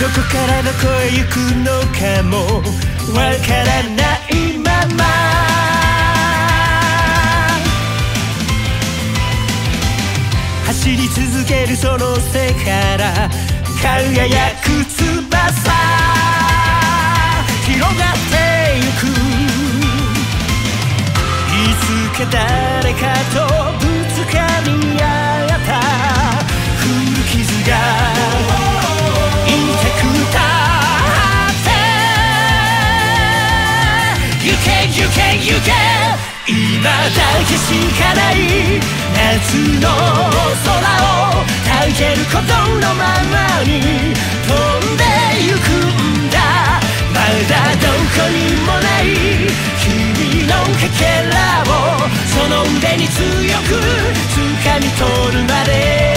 どこからどこへ行くのかもわからないまま。走り続けるその背から輝く翼広がってゆく。いつか誰け行け今だけしかない夏の空を耐けることのままに飛んで行くんだまだどこにもない君のかけらをその腕に強く掴み取るまで